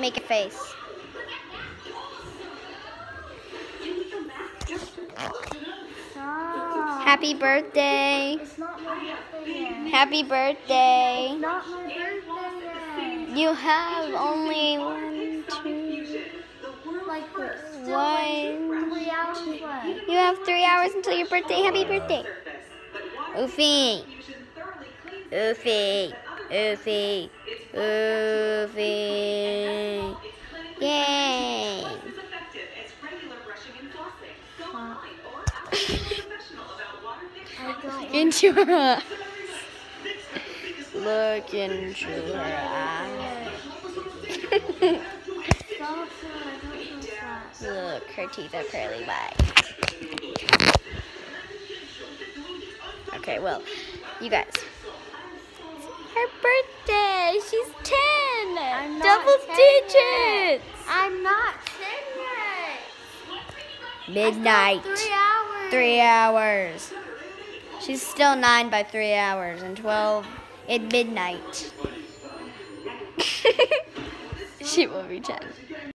Make a face. Stop. Happy birthday. It's not my birthday. Happy birthday. Not my birthday yet. You have only one, two, Like one. three hours left. You have three hours until your birthday. Happy birthday. Oofy. Oofy. Oofy. Oofy. Yay. As effective as regular brushing and flossing. Go online or ask a professional about Waterpik I don't. Into her eye. Look into her eye. Stop, sir. I don't know that. Look, her teeth are pearly white. Okay, well, you guys. Double 10 digits. I'm not yet. Midnight. Three hours. Three hours. She's still nine by three hours and 12 at midnight. she will be 10.